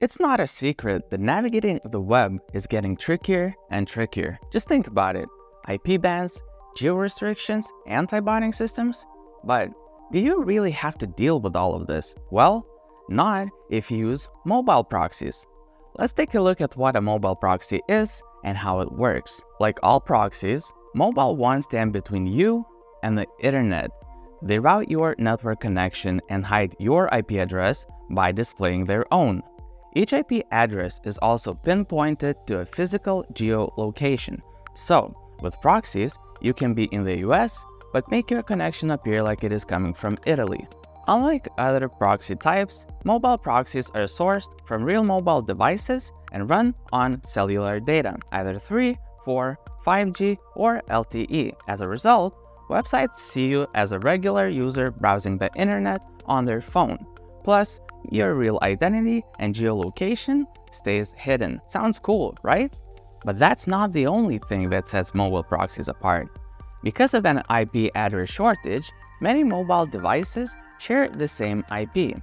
It's not a secret that navigating the web is getting trickier and trickier. Just think about it. IP bans, geo restrictions, anti-botting systems. But do you really have to deal with all of this? Well, not if you use mobile proxies. Let's take a look at what a mobile proxy is and how it works. Like all proxies, mobile ones stand between you and the internet. They route your network connection and hide your IP address by displaying their own. Each IP address is also pinpointed to a physical geolocation. So, with proxies, you can be in the US, but make your connection appear like it is coming from Italy. Unlike other proxy types, mobile proxies are sourced from real mobile devices and run on cellular data, either 3, 4, 5G, or LTE. As a result, websites see you as a regular user browsing the internet on their phone. Plus, your real identity and geolocation stays hidden. Sounds cool, right? But that's not the only thing that sets mobile proxies apart. Because of an IP address shortage, many mobile devices share the same IP.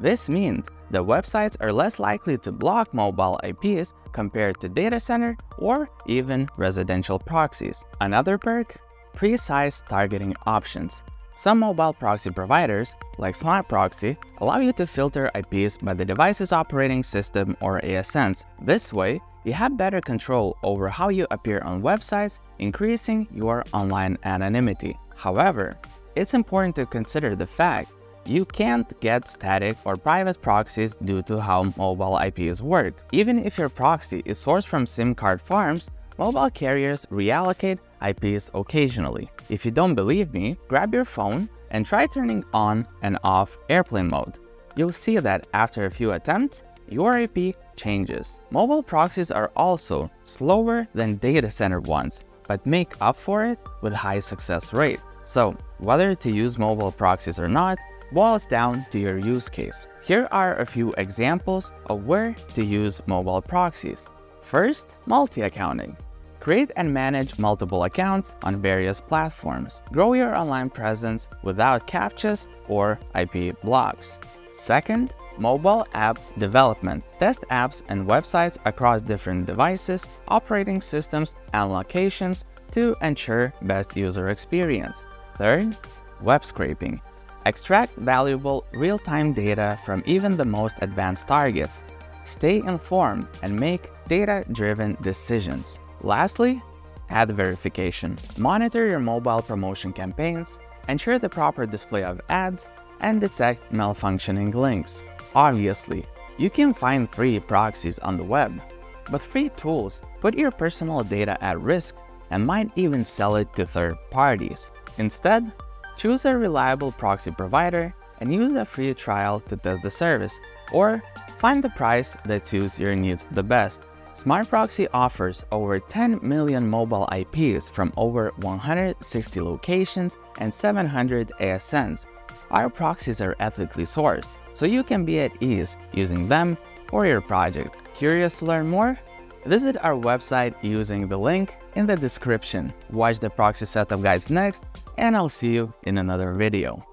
This means the websites are less likely to block mobile IPs compared to data center or even residential proxies. Another perk? Precise targeting options. Some mobile proxy providers, like Smartproxy, allow you to filter IPs by the device's operating system or ASNs. This way, you have better control over how you appear on websites, increasing your online anonymity. However, it's important to consider the fact you can't get static or private proxies due to how mobile IPs work. Even if your proxy is sourced from SIM card farms, mobile carriers reallocate IPs occasionally. If you don't believe me, grab your phone and try turning on and off airplane mode. You'll see that after a few attempts, your IP changes. Mobile proxies are also slower than data center ones, but make up for it with high success rate. So whether to use mobile proxies or not, boils down to your use case. Here are a few examples of where to use mobile proxies. First, multi-accounting. Create and manage multiple accounts on various platforms. Grow your online presence without CAPTCHAs or IP blocks. Second, mobile app development. Test apps and websites across different devices, operating systems, and locations to ensure best user experience. Third, web scraping. Extract valuable real-time data from even the most advanced targets. Stay informed and make data-driven decisions. Lastly, ad verification. Monitor your mobile promotion campaigns, ensure the proper display of ads, and detect malfunctioning links. Obviously, you can find free proxies on the web, but free tools put your personal data at risk and might even sell it to third parties. Instead, Choose a reliable proxy provider and use a free trial to test the service, or find the price that suits your needs the best. Smartproxy offers over 10 million mobile IPs from over 160 locations and 700 ASNs. Our proxies are ethically sourced, so you can be at ease using them for your project. Curious to learn more? Visit our website using the link in the description. Watch the proxy setup guides next and I'll see you in another video.